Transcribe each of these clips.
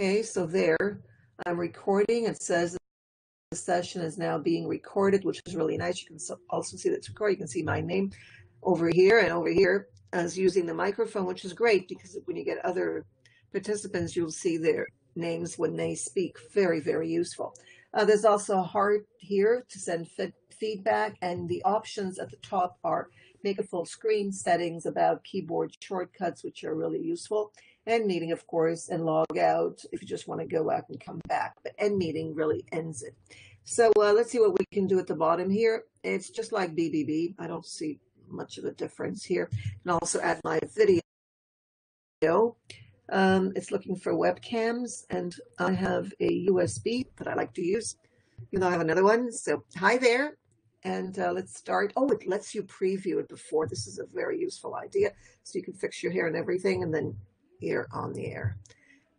Okay, so there I'm recording. It says the session is now being recorded, which is really nice. You can also see that it's recorded. You can see my name over here and over here as using the microphone, which is great because when you get other participants, you'll see their names when they speak. Very, very useful. Uh, there's also a heart here to send feedback, and the options at the top are make a full screen settings about keyboard shortcuts, which are really useful, end meeting, of course, and log out if you just want to go out and come back. But end meeting really ends it. So uh, let's see what we can do at the bottom here. It's just like BBB. I don't see much of a difference here. And also add my video. Um, it's looking for webcams, and I have a USB that I like to use. You know, I have another one. So hi there. And uh, let's start. Oh, it lets you preview it before. This is a very useful idea. So you can fix your hair and everything, and then here on the air.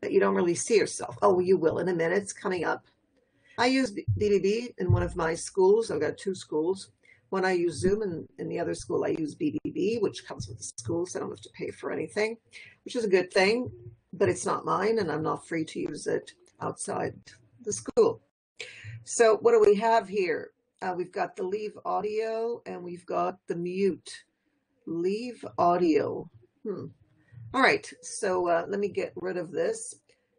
But you don't really see yourself. Oh, you will in a minute. It's coming up. I use BBB in one of my schools. I've got two schools. One I use Zoom, and in the other school I use BBB, which comes with the school, so I don't have to pay for anything, which is a good thing. But it's not mine, and I'm not free to use it outside the school. So what do we have here? Uh, we've got the leave audio, and we've got the mute. Leave audio. Hmm. All right, so uh, let me get rid of this.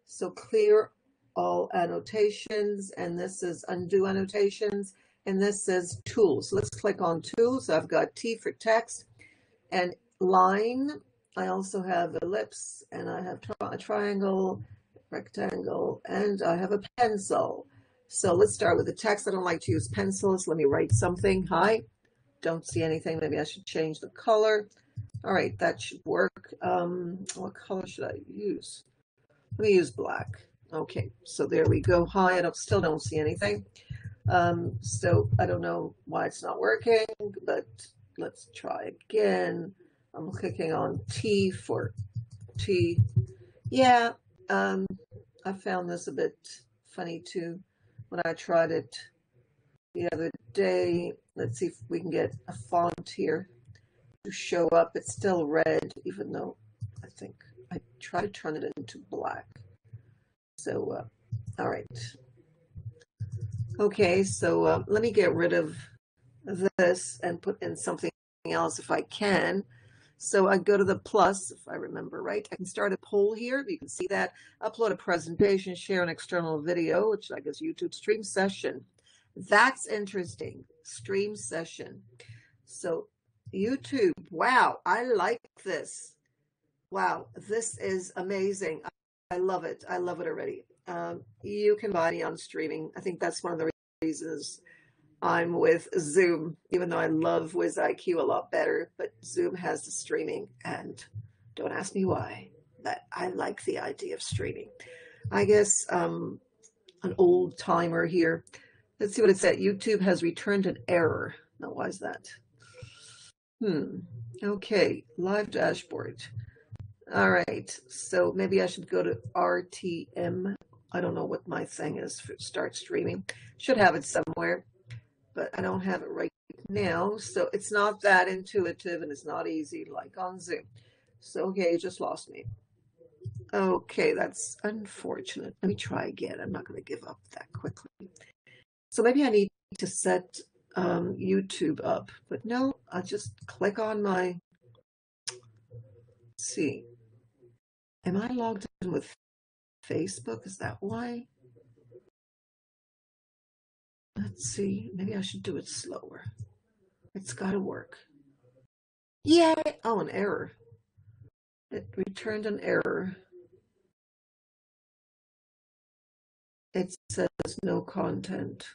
So clear all annotations, and this is undo annotations, and this says tools. Let's click on tools. I've got T for text and line. I also have ellipse, and I have tri triangle, rectangle, and I have a pencil. So let's start with the text. I don't like to use pencils. Let me write something. Hi. Don't see anything. Maybe I should change the color. All right, that should work. Um, what color should I use? Let me use black. Okay, so there we go. Hi, I don't, still don't see anything. Um, so I don't know why it's not working, but let's try again. I'm clicking on T for T. Yeah, um, I found this a bit funny too when I tried it the other day. Let's see if we can get a font here show up. It's still red, even though I think I try to turn it into black. So, uh, all right. Okay, so uh, let me get rid of this and put in something else if I can. So I go to the plus, if I remember right. I can start a poll here. You can see that. Upload a presentation, share an external video, which I guess YouTube stream session. That's interesting. Stream session. So YouTube. Wow, I like this. Wow, this is amazing. I love it. I love it already. Um, you can buy me on streaming. I think that's one of the reasons I'm with Zoom, even though I love WizIQ a lot better. But Zoom has the streaming, and don't ask me why, but I like the idea of streaming. I guess um, an old timer here. Let's see what it said. YouTube has returned an error. Now, why is that? Hmm. Okay. Live dashboard. All right. So maybe I should go to RTM. I don't know what my thing is for start streaming. Should have it somewhere, but I don't have it right now. So it's not that intuitive and it's not easy like on Zoom. So, okay, you just lost me. Okay, that's unfortunate. Let me try again. I'm not going to give up that quickly. So maybe I need to set um, YouTube up. But no, I just click on my, see, am I logged in with Facebook? Is that why? Let's see, maybe I should do it slower. It's got to work. Yeah, oh, an error. It returned an error. It says no content.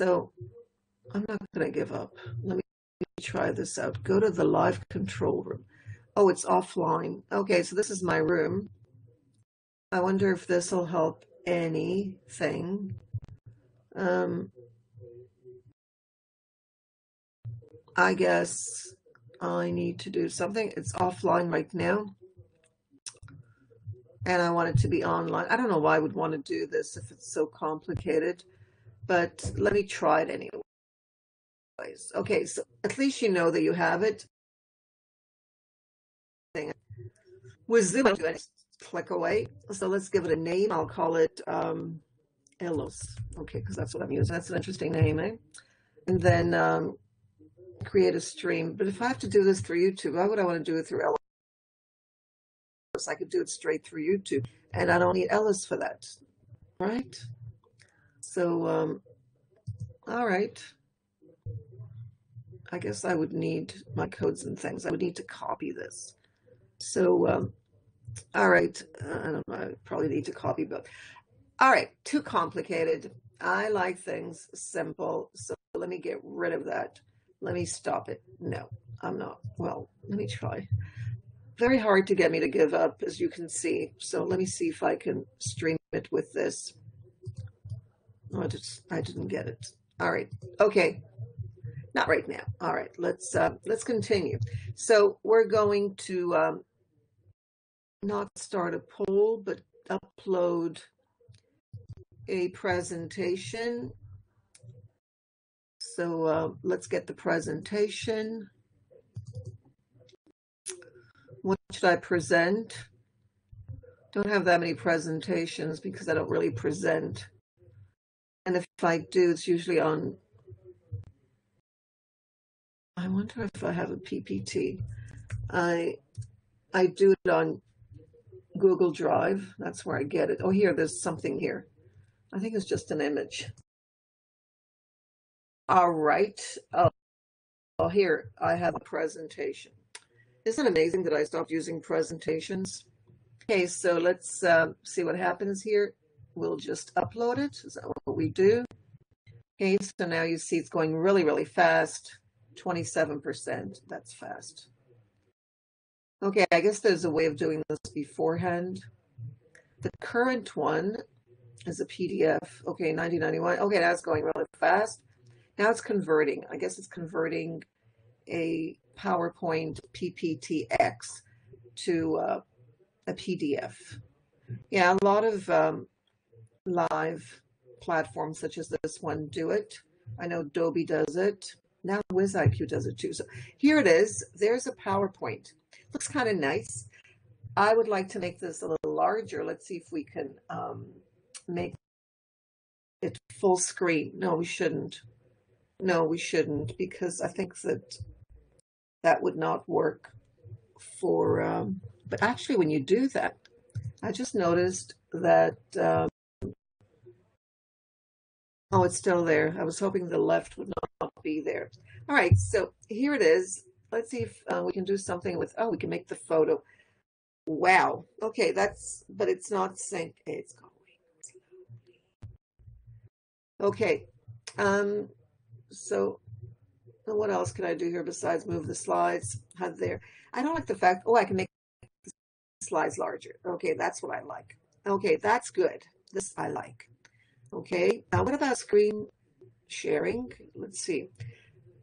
So I'm not going to give up. Let me try this out. Go to the live control room. Oh, it's offline. Okay, so this is my room. I wonder if this will help anything. Um, I guess I need to do something. It's offline right now. And I want it to be online. I don't know why I would want to do this if it's so complicated but let me try it anyways. Okay, so at least you know that you have it. With Zoom, click away. So let's give it a name. I'll call it um, Elos. Okay, because that's what I'm using. That's an interesting name, eh? And then um, create a stream. But if I have to do this through YouTube, why would I want to do it through Elos? I could do it straight through YouTube, and I don't need Elos for that, right? So, um, all right. I guess I would need my codes and things. I would need to copy this. So, um, all right. I don't know. I probably need to copy both. All right. Too complicated. I like things simple. So let me get rid of that. Let me stop it. No, I'm not. Well, let me try. Very hard to get me to give up, as you can see. So let me see if I can stream it with this. I, just, I didn't get it. All right. Okay. Not right now. All right. Let's uh, let's continue. So we're going to um, not start a poll, but upload a presentation. So uh, let's get the presentation. What should I present? Don't have that many presentations because I don't really present. And if I do, it's usually on. I wonder if I have a PPT. I I do it on Google Drive. That's where I get it. Oh, here, there's something here. I think it's just an image. All right. Oh, oh here, I have a presentation. Isn't it amazing that I stopped using presentations? Okay, so let's uh, see what happens here. We'll just upload it. Is that what we do? Okay, so now you see it's going really, really fast. 27%. That's fast. Okay, I guess there's a way of doing this beforehand. The current one is a PDF. Okay, 1991. Okay, that's going really fast. Now it's converting. I guess it's converting a PowerPoint PPTX to uh, a PDF. Yeah, a lot of um, live platforms such as this one do it. I know Adobe does it. Now WizIQ does it too. So here it is. There's a PowerPoint. Looks kind of nice. I would like to make this a little larger. Let's see if we can um, make it full screen. No, we shouldn't. No, we shouldn't because I think that that would not work for. Um, but actually, when you do that, I just noticed that. Um, oh, it's still there. I was hoping the left would not be there. All right, so here it is. Let's see if uh, we can do something with. Oh, we can make the photo. Wow. Okay, that's. But it's not sync. It's going. Okay. Um, so what else can I do here besides move the slides? Have there. I don't like the fact, oh, I can make the slides larger. Okay, that's what I like. Okay, that's good. This I like. Okay, now what about screen sharing? Let's see.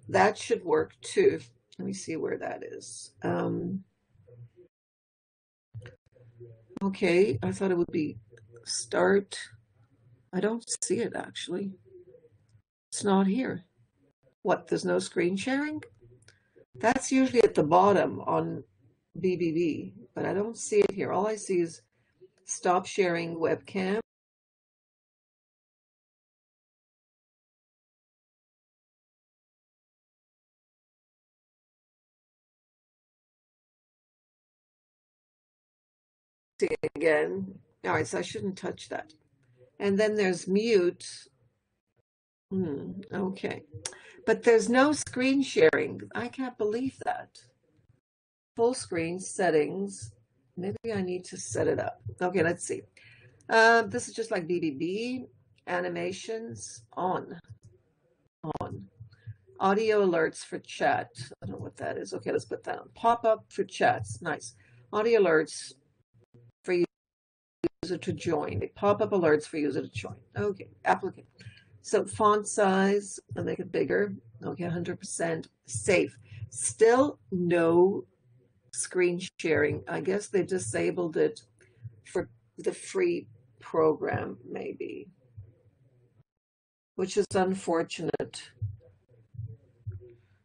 That should work too. Let me see where that is. Um, okay, I thought it would be start. I don't see it actually. It's not here. What, there's no screen sharing? That's usually at the bottom on BBB, but I don't see it here. All I see is stop sharing webcam. Again. All right, so I shouldn't touch that. And then there's mute. Hmm, okay. But there's no screen sharing. I can't believe that. Full screen settings. Maybe I need to set it up. Okay, let's see. Uh, this is just like BBB. Animations on. On. Audio alerts for chat. I don't know what that is. Okay, let's put that on. Pop up for chats. Nice. Audio alerts user to join. They pop up alerts for user to join. Okay, applicant. So font size, I'll make it bigger. Okay, 100% safe. Still no screen sharing. I guess they disabled it for the free program, maybe, which is unfortunate.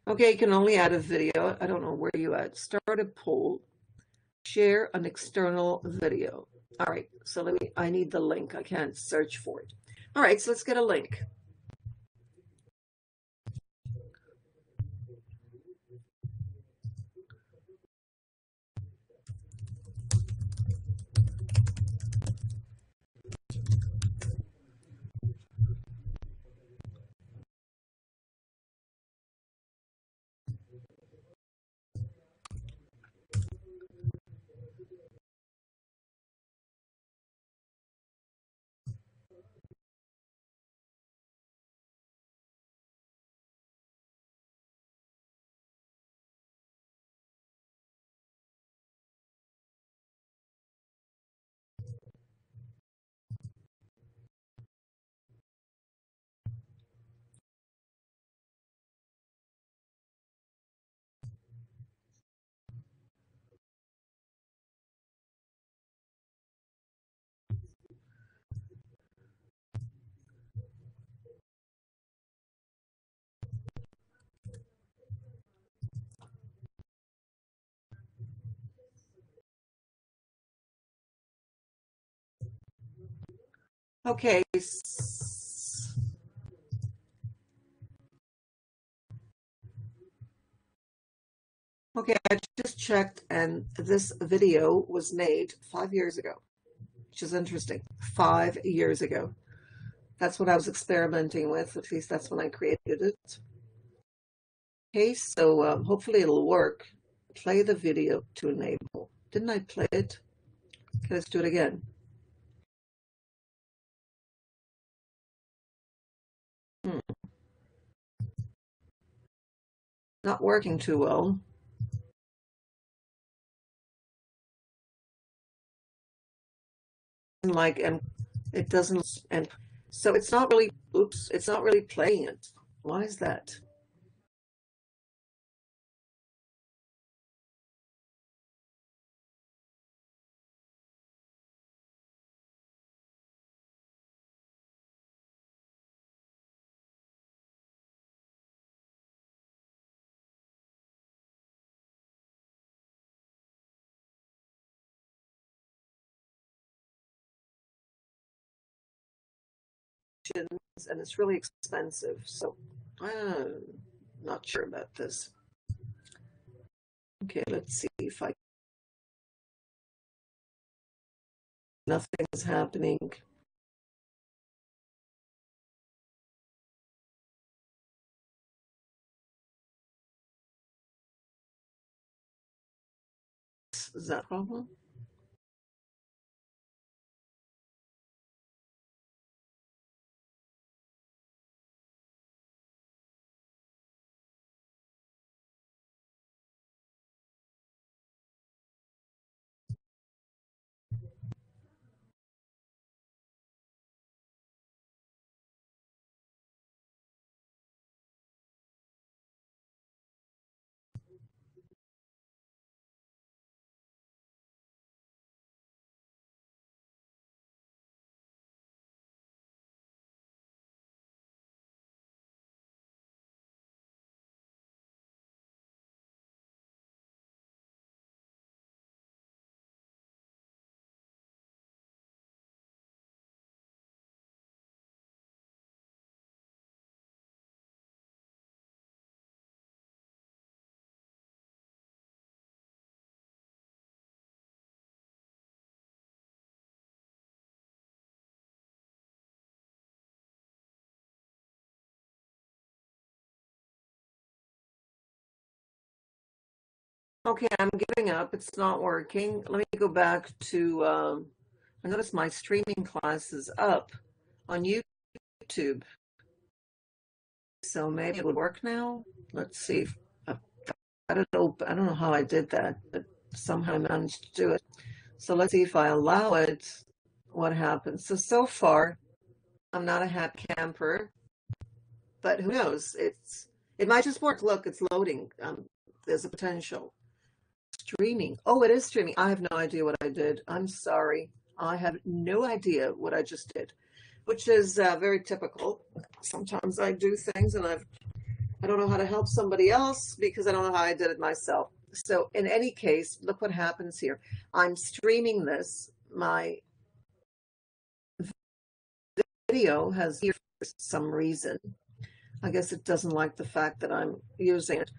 Okay, you can only add a video. I don't know where you at. Start a poll. share an external video. All right, so let me, I need the link. I can't search for it. All right, so let's get a link. Okay. Okay, I just checked and this video was made five years ago, which is interesting. Five years ago. That's what I was experimenting with. At least that's when I created it. Okay, so um, hopefully it'll work. Play the video to enable. Didn't I play it? Okay, let's do it again. Hmm. Not working too well. Like, and it doesn't, and so it's not really, oops, it's not really playing it. Why is that? And it's really expensive. So I'm not sure about this. Okay, let's see if I. Nothing's happening. Is that a problem? Okay, I'm giving up. It's not working. Let me go back to, um, I notice my streaming class is up on YouTube. So maybe it would work now. Let's see. I don't know. I don't know how I did that, but somehow I managed to do it. So let's see if I allow it, what happens. So, so far, I'm not a hat camper, but who knows? It's, it might just work. Look, it's loading. Um, there's a potential streaming. Oh, it is streaming. I have no idea what I did. I'm sorry. I have no idea what I just did, which is uh, very typical. Sometimes I do things and I've I don't know how to help somebody else because I don't know how I did it myself. So in any case, look what happens here. I'm streaming this. My video has here for some reason. I guess it doesn't like the fact that I'm using it.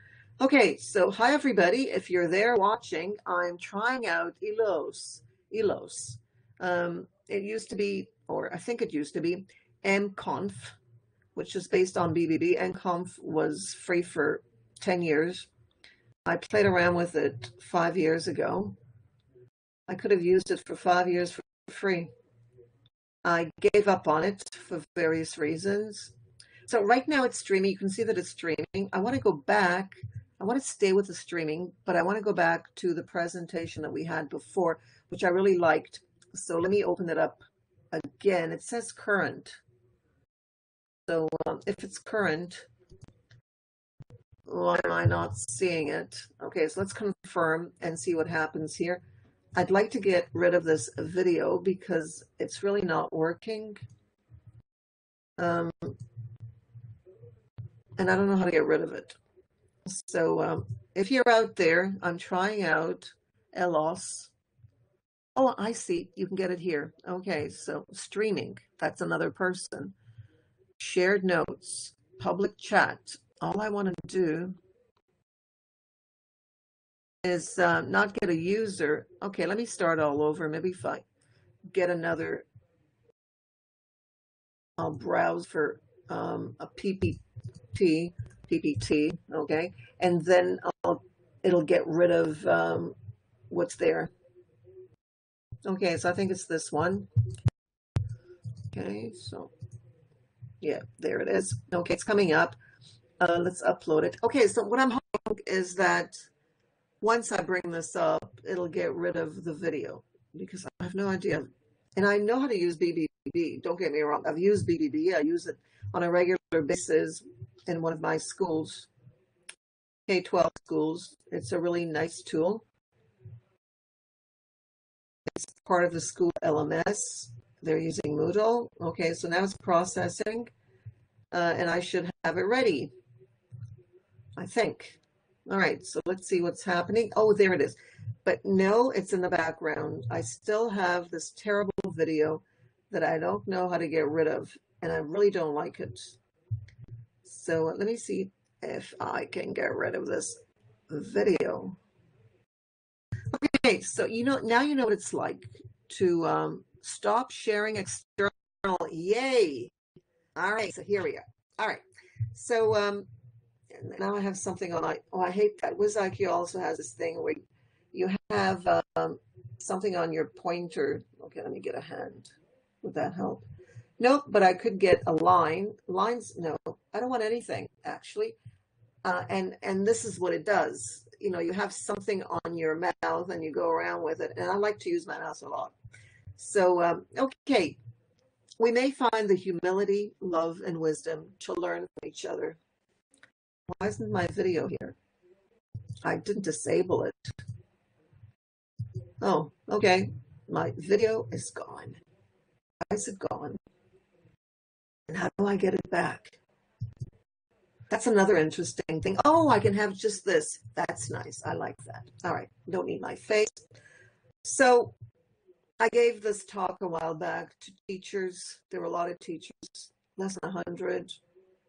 Okay, so hi everybody. If you're there watching, I'm trying out Elos. Elos. Um, it used to be, or I think it used to be, mconf, which is based on BBB. mconf was free for 10 years. I played around with it five years ago. I could have used it for five years for free. I gave up on it for various reasons. So right now it's streaming. You can see that it's streaming. I want to go back. I want to stay with the streaming, but I want to go back to the presentation that we had before, which I really liked. So let me open it up again. It says current. So um, if it's current, why am I not seeing it? Okay, so let's confirm and see what happens here. I'd like to get rid of this video because it's really not working. Um, and I don't know how to get rid of it. So um, if you're out there, I'm trying out Elos. Oh, I see. You can get it here. Okay, so streaming. That's another person. Shared notes, public chat. All I want to do is uh, not get a user. Okay, let me start all over. Maybe if I get another, I'll browse for um, a PPT, PPT, okay, and then I'll, it'll get rid of um, what's there. Okay, so I think it's this one. Okay, so yeah, there it is. Okay, it's coming up. Uh, let's upload it. Okay, so what I'm hoping is that once I bring this up, it'll get rid of the video because I have no idea. And I know how to use BBB. Don't get me wrong. I've used BBB. I use it on a regular basis in one of my schools, K-12 schools. It's a really nice tool. It's part of the school LMS. They're using Moodle. Okay, so now it's processing, uh, and I should have it ready, I think. All right, so let's see what's happening. Oh, there it is. But no, it's in the background. I still have this terrible video that I don't know how to get rid of, and I really don't like it. So let me see if I can get rid of this video. Okay, so you know now you know what it's like to um, stop sharing external. Yay! All right, so here we are. All right, so um, now I have something on. I oh, I hate that. WizIQ also has this thing where you have um, something on your pointer. Okay, let me get a hand. Would that help? Nope, but I could get a line. Lines, no, I don't want anything actually. Uh, and and this is what it does. You know, you have something on your mouth and you go around with it. And I like to use my mouth a lot. So um, okay, we may find the humility, love, and wisdom to learn from each other why isn't my video here? I didn't disable it. Oh, okay. My video is gone. Why is it gone? And how do I get it back? That's another interesting thing. Oh, I can have just this. That's nice. I like that. All right. Don't need my face. So I gave this talk a while back to teachers. There were a lot of teachers, less than 100,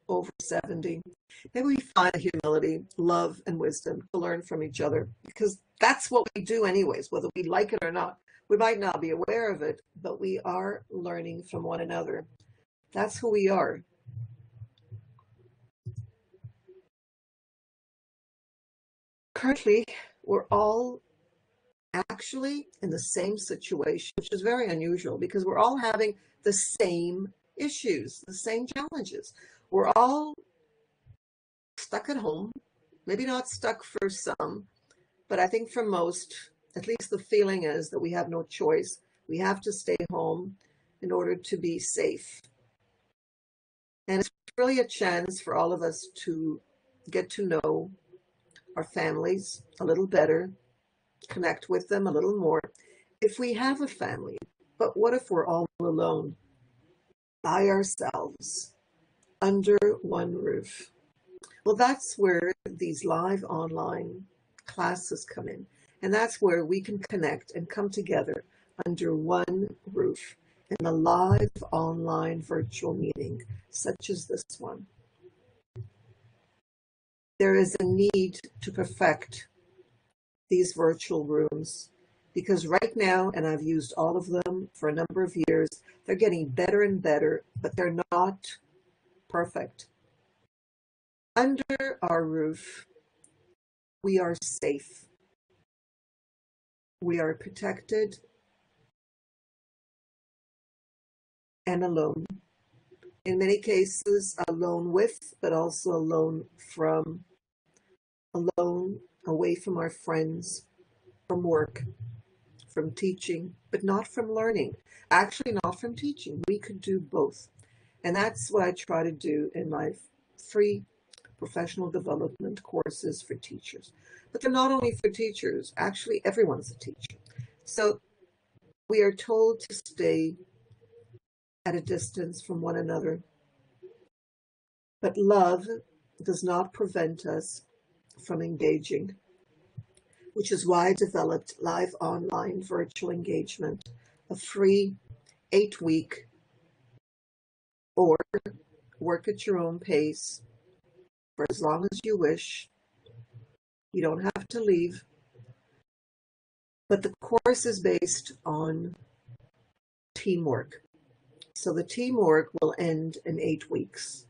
over 70. Maybe we find humility, love, and wisdom to learn from each other because that's what we do, anyways, whether we like it or not. We might not be aware of it, but we are learning from one another. That's who we are. Currently, we're all actually in the same situation, which is very unusual because we're all having the same issues, the same challenges we're all stuck at home. Maybe not stuck for some, but I think for most, at least the feeling is that we have no choice. We have to stay home in order to be safe. And it's really a chance for all of us to get to know our families a little better, connect with them a little more. If we have a family, but what if we're all alone by ourselves? under one roof. Well, that's where these live online classes come in. And that's where we can connect and come together under one roof in a live online virtual meeting, such as this one. There is a need to perfect these virtual rooms because right now, and I've used all of them for a number of years, they're getting better and better, but they're not perfect. Under our roof, we are safe. We are protected and alone. In many cases, alone with, but also alone from, alone away from our friends, from work, from teaching, but not from learning. Actually, not from teaching. We could do both. And that's what I try to do in my free professional development courses for teachers. But they're not only for teachers, actually, everyone's a teacher. So we are told to stay at a distance from one another. But love does not prevent us from engaging, which is why I developed live online virtual engagement, a free eight week or work at your own pace for as long as you wish. You don't have to leave. But the course is based on teamwork. So the teamwork will end in eight weeks.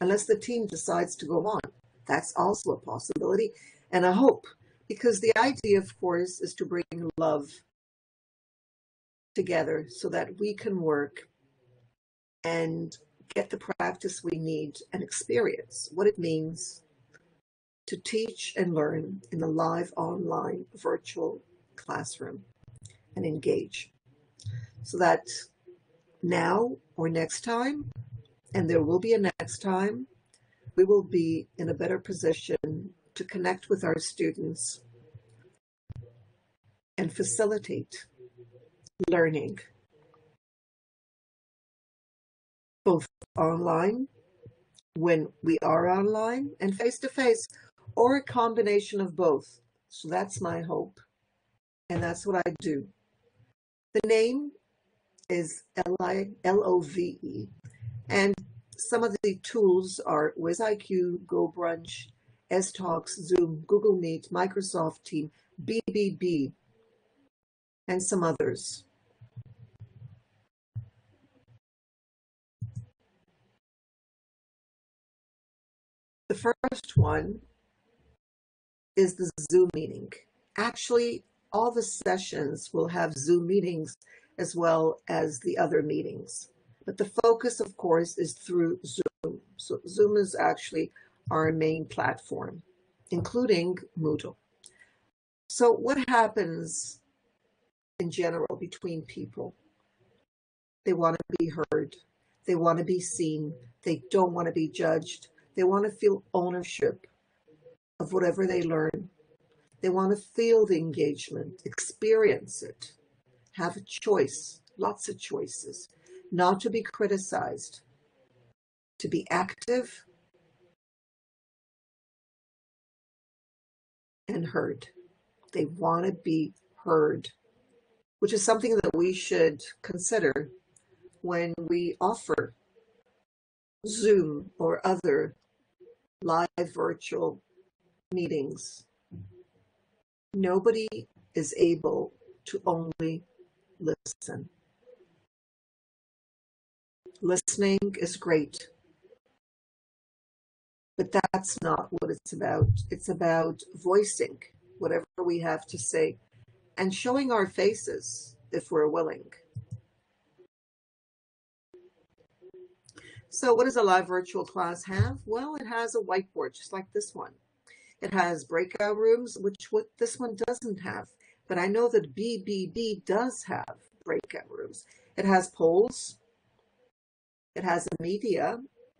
Unless the team decides to go on. That's also a possibility and a hope. Because the idea, of course, is to bring love together so that we can work and get the practice we need and experience what it means to teach and learn in a live online virtual classroom and engage. So that now or next time, and there will be a next time, we will be in a better position to connect with our students and facilitate learning both online when we are online and face to face or a combination of both. So that's my hope. And that's what I do. The name is L-O-V-E. And some of the tools are WizIQ, GoBrunch, STalks, Zoom, Google Meet, Microsoft Team, BBB, and some others. The first one is the Zoom meeting. Actually, all the sessions will have Zoom meetings as well as the other meetings. But the focus, of course, is through Zoom. So Zoom is actually our main platform, including Moodle. So what happens in general between people? They want to be heard. They want to be seen. They don't want to be judged. They want to feel ownership of whatever they learn. They want to feel the engagement, experience it, have a choice, lots of choices, not to be criticized, to be active and heard. They want to be heard, which is something that we should consider when we offer Zoom or other live virtual meetings. Nobody is able to only listen. Listening is great, but that's not what it's about. It's about voicing whatever we have to say and showing our faces if we're willing. So what does a live virtual class have? Well, it has a whiteboard, just like this one. It has breakout rooms, which what this one doesn't have. But I know that BBB does have breakout rooms. It has polls. It has a media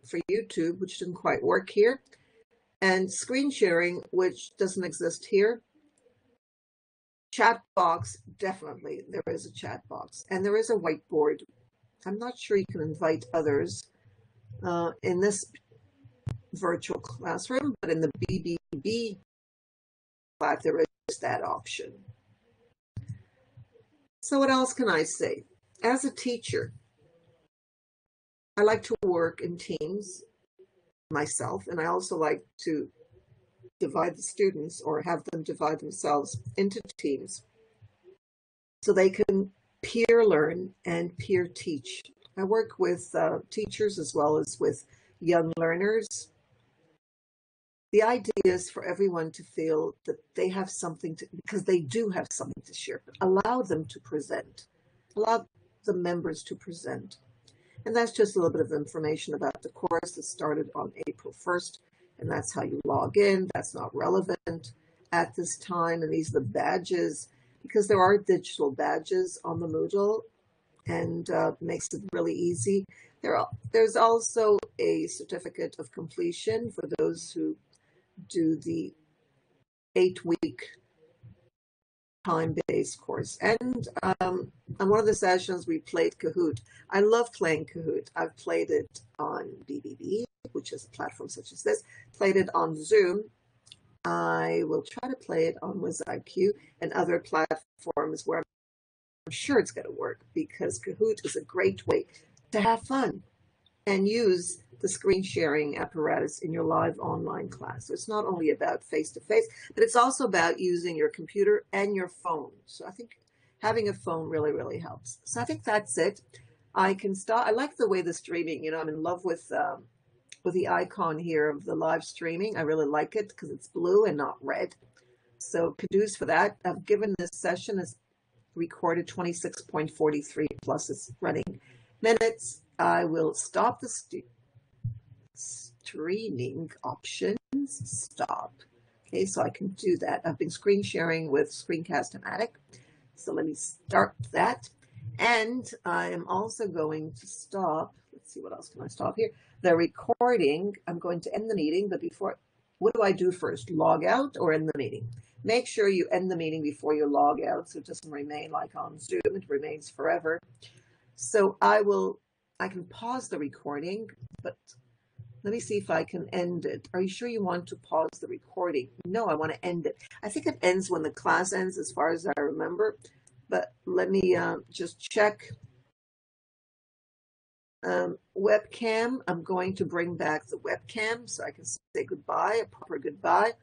for YouTube, which didn't quite work here. And screen sharing, which doesn't exist here. Chat box, definitely there is a chat box. And there is a whiteboard. I'm not sure you can invite others uh, in this virtual classroom, but in the BBB there is that option. So what else can I say? As a teacher, I like to work in teams myself, and I also like to divide the students or have them divide themselves into teams so they can peer learn and peer teach. I work with uh, teachers as well as with young learners. The idea is for everyone to feel that they have something to, because they do have something to share, allow them to present, allow the members to present. And that's just a little bit of information about the course that started on April 1st. And that's how you log in. That's not relevant at this time. And these are the badges because there are digital badges on the Moodle and uh, makes it really easy. There are, there's also a certificate of completion for those who do the eight week time-based course. And um, on one of the sessions, we played Kahoot. I love playing Kahoot. I've played it on BBB, which is a platform such as this, played it on Zoom. I will try to play it on WizIQ and other platforms where I'm sure it's going to work because Kahoot is a great way to have fun and use the screen sharing apparatus in your live online class. So it's not only about face to face, but it's also about using your computer and your phone. So I think having a phone really, really helps. So I think that's it. I can start. I like the way the streaming, you know, I'm in love with, um, with the icon here of the live streaming. I really like it because it's blue and not red. So kudos for that. I've given this session is recorded 26.43 plus it's running minutes. I will stop the st streaming options. Stop. Okay, so I can do that. I've been screen sharing with Screencast-O-Matic. So let me start that. And I am also going to stop. Let's see, what else can I stop here? The recording. I'm going to end the meeting, but before, what do I do first? Log out or end the meeting? Make sure you end the meeting before you log out so it doesn't remain like on Zoom. It remains forever. So I will, I can pause the recording, but let me see if I can end it. Are you sure you want to pause the recording? No, I want to end it. I think it ends when the class ends, as far as I remember. But let me uh, just check. Um, webcam, I'm going to bring back the webcam so I can say goodbye, a proper goodbye.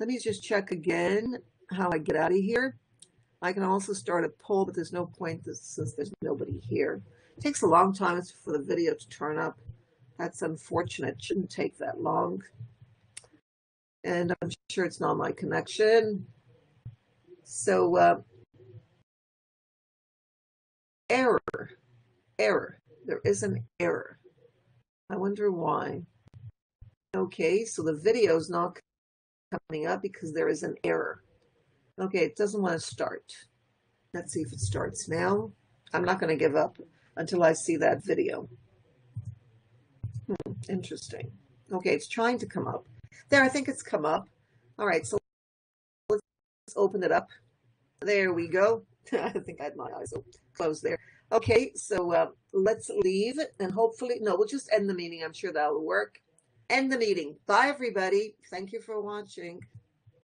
Let me just check again how I get out of here. I can also start a poll, but there's no point since there's nobody here. It takes a long time for the video to turn up. That's unfortunate. Shouldn't take that long. And I'm sure it's not my connection. So, uh, error, error. There is an error. I wonder why. Okay, so the video is not coming up because there is an error. Okay, it doesn't want to start. Let's see if it starts now. I'm not going to give up until I see that video. Interesting. Okay, it's trying to come up. There, I think it's come up. All right, so let's open it up. There we go. I think I had my eyes closed there. Okay, so uh, let's leave and hopefully, no, we'll just end the meeting. I'm sure that'll work. End the meeting. Bye, everybody. Thank you for watching.